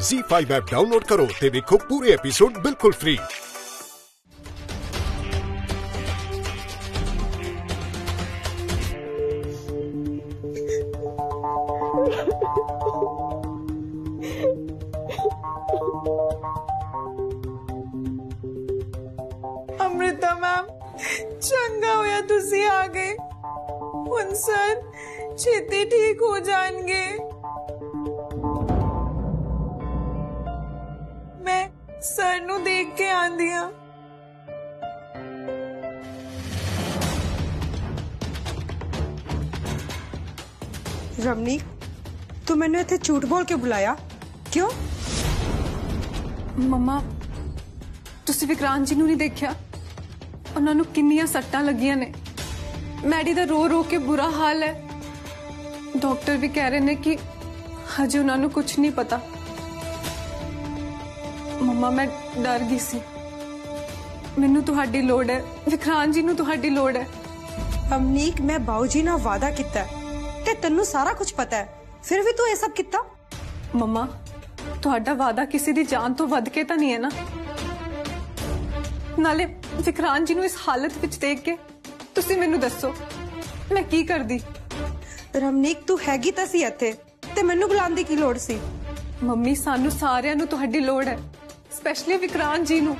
Z5 app download ਕਰੋ ਤੇ ਵੇਖੋ ਪੂਰੇ ਐਪੀਸੋਡ ਬਿਲਕੁਲ ਫ੍ਰੀ ਅੰਮ੍ਰਿਤਾ ਮੈਮ ਚੰਗਾ ਹੋਇਆ ਤੁਸੀਂ ਆ ਗਏ ਹੁਣ ਸਰ ਛੇਤੀ ਠੀਕ ਹੋ ਜਾਣਗੇ ਸਰ ਨੂੰ ਦੇਖ ਕੇ ਆਂਦੀ ਆ ਰਮਨੀਕ ਤੂੰ ਮੈਨੂੰ ਇੱਥੇ ਝੂਠ ਬੋਲ ਕੇ ਬੁਲਾਇਆ ਕਿਉਂ ਮੰਮਾ ਤੁਸੀਂ ਵਿਕਰਾਂਤ ਜੀ ਨੂੰ ਨਹੀਂ ਦੇਖਿਆ ਉਹਨਾਂ ਨੂੰ ਕਿੰਨੀਆਂ ਸੱਟਾਂ ਲੱਗੀਆਂ ਨੇ ਮੈਡੀ ਦਾ ਰੋ ਰੋ ਕੇ ਬੁਰਾ ਹਾਲ ਹੈ ਡਾਕਟਰ ਵੀ ਕਹਿ ਰਹੇ ਨੇ ਕਿ ਹਜੇ ਉਹਨਾਂ ਨੂੰ ਕੁਝ ਨਹੀਂ ਪਤਾ ਮੰਮਾ ਮੈਂ ਡਰ ਗਈ ਸੀ ਮੈਨੂੰ ਤੁਹਾਡੀ ਲੋੜ ਹੈ ਵਿਕਰਾਂਤ ਜੀ ਨੂੰ ਤੁਹਾਡੀ ਲੋੜ ਹੈ ਰਮਨੀਕ ਮੈਂ ਬਾਊਜੀ ਨਾਲ ਵਾਅਦਾ ਕੀਤਾ ਹੈ ਤੇ ਤੈਨੂੰ ਸਾਰਾ ਕੁਝ ਪਤਾ ਹੈ ਫਿਰ ਵੀ ਤੂੰ ਇਹ ਸਭ ਕੀਤਾ ਮੰਮਾ ਤੁਹਾਡਾ ਵਾਦਾ ਕਿਸੇ ਦੀ ਜਾਨ ਤੋਂ ਵੱਧ ਕੇ ਤਾਂ ਨਹੀਂ ਹੈ ਨਾ ਨਾਲੇ ਵਿਕਰਾਂਤ ਜੀ ਨੂੰ ਇਸ ਹਾਲਤ ਵਿੱਚ ਦੇਖ ਕੇ ਤੁਸੀਂ ਮੈਨੂੰ ਦੱਸੋ ਮੈਂ ਕੀ ਕਰਦੀ ਰਮਨੀਕ ਤੂੰ ਹੈਗੀ ਤਾਂ ਸੀ ਇੱਥੇ ਤੇ ਮੈਨੂੰ ਬੁਲਾਉਣ ਦੀ ਕੀ ਲੋੜ ਸੀ ਮੰਮੀ ਸਾਨੂੰ ਸਾਰਿਆਂ ਨੂੰ ਤੁਹਾਡੀ ਲੋੜ ਹੈ ਸਪੈਸ਼ਲੀ ਵਿਕਰਾਂਤ ਜੀ ਨੂੰ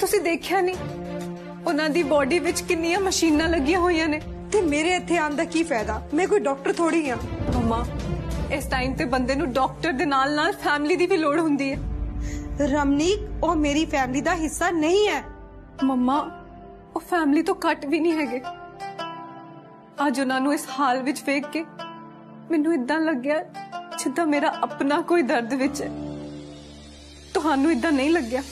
ਤੁਸੀਂ ਦੇਖਿਆ ਨਹੀਂ ਉਹਨਾਂ ਦੀ ਬਾਡੀ ਵਿੱਚ ਕਿੰਨੀਆਂ ਮਸ਼ੀਨਾਂ ਲੱਗੀਆਂ ਹੋਈਆਂ ਨੇ ਤੇ ਮੇਰੇ ਇੱਥੇ ਆਉਣ ਦਾ ਕੀ ਫਾਇਦਾ ਮੈਂ ਕੋਈ ਡਾਕਟਰ ਥੋੜੀ ਆ ਮੰਮਾ ਇਸ ਟਾਈਮ ਤੇ ਬੰਦੇ ਨੂੰ ਡਾਕਟਰ ਦੇ ਨਾਲ ਨਾਲ ਫੈਮਿਲੀ ਦੀ ਵੀ ਲੋੜ ਹੁੰਦੀ ਹੈ ਰਮਨੀਕ ਉਹ ਮੇਰੀ ਫੈਮਿਲੀ ਦਾ ਹਿੱਸਾ ਨਹੀਂ ਹੈ ਮੰਮਾ ਉਹ ਫੈਮਿਲੀ ਤੋਂ ਘੱਟ ਵੀ ਨਹੀਂ ਹੈਗੇ ਅੱਜ ਉਹਨਾਂ ਨੂੰ ਇਸ ਹਾਲ ਵਿੱਚ ਵੇਖ ਕੇ ਮੈਨੂੰ ਇਦਾਂ ਲੱਗਿਆ ਜਿੱਦਾਂ ਮੇਰਾ ਆਪਣਾ ਕੋਈ ਦਰਦ ਵਿੱਚ ਹੈ ਤੁਹਾਨੂੰ ਇਦਾਂ ਨਹੀਂ ਲੱਗਿਆ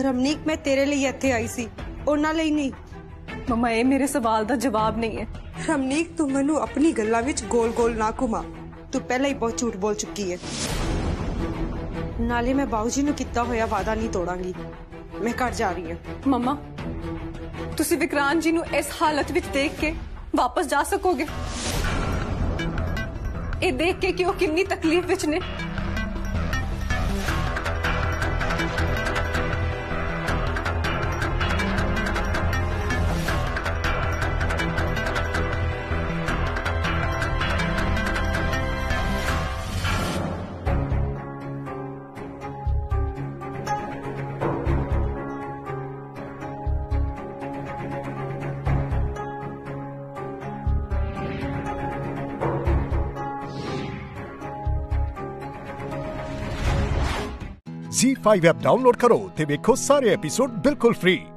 ਰਮਨੀਕ ਮੈਂ ਤੇਰੇ ਲਈ ਇੱਥੇ ਆਈ ਸੀ ਉਹਨਾਂ ਲਈ ਨਹੀਂ ਮਮਾ ਇਹ ਮੇਰੇ ਸਵਾਲ ਦਾ ਜਵਾਬ ਨਹੀਂ ਹੈ ਰਮਨੀਕ ਤੂੰ ਮੈਨੂੰ ਆਪਣੀ ਗੱਲਾਂ ਵਿੱਚ ਗੋਲ-ਗੋਲ ਨਾ ਘੁਮਾ ਤੂੰ ਪਹਿਲਾਂ ਹੀ ਬਹੁਤ ਝੂਠ ਬੋਲ ਚੁੱਕੀ ਹੈ ਨਾਲੇ ਮੈਂ ਬਾਊਜੀ ਨੂੰ ਕੀਤਾ ਹੋਇਆ ਵਾਅਦਾ ਨਹੀਂ ਤੋੜਾਂਗੀ ਮੈਂ ਘਰ ਜਾ ਰਹੀ ਹਾਂ ਮਮਾ ਤੁਸੀਂ ਵਿਕਰਾਂਤ ਜੀ ਨੂੰ ਇਸ ਹਾਲਤ ਵਿੱਚ ਦੇਖ ਕੇ ਵਾਪਸ ਜਾ ਸਕੋਗੇ ਇਹ ਦੇਖ ਕੇ ਕਿ ਉਹ ਕਿੰਨੀ ਤਕਲੀਫ ਵਿੱਚ ਨੇ। ઝી ફાઇવ એપ ડાઉનલોડ કરો તે દેખો સાरे એપિસોડ બિલકુલ ફ્રી